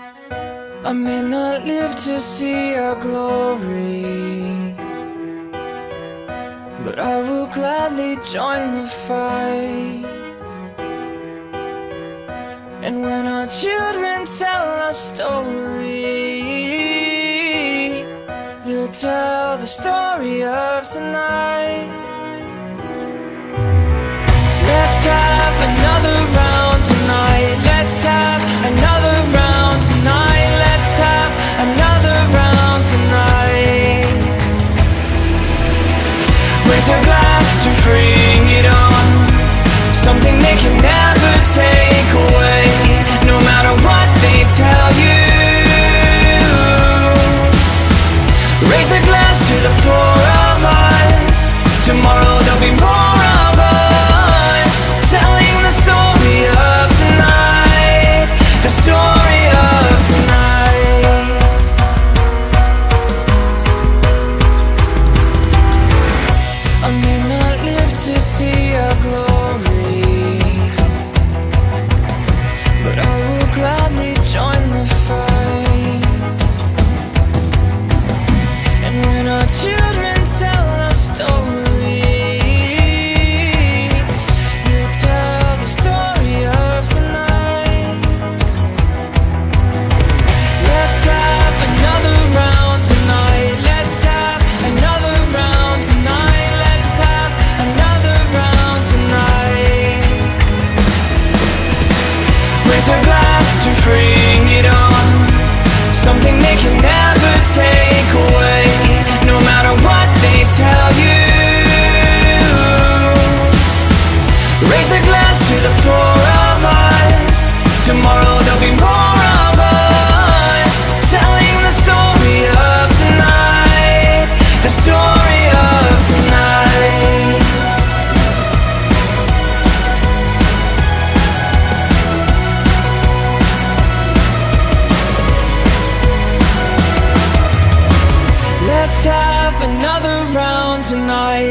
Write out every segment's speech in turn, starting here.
I may not live to see your glory, but I will gladly join the fight. And when our children tell our story, they'll tell the story of tonight. Raise a glass to freedom. Something they can never Raise a glass to freedom. Something they can never take away.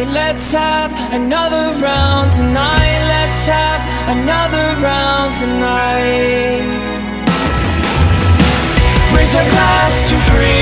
Let's have another round tonight. Let's have another round tonight. Raise a glass to freedom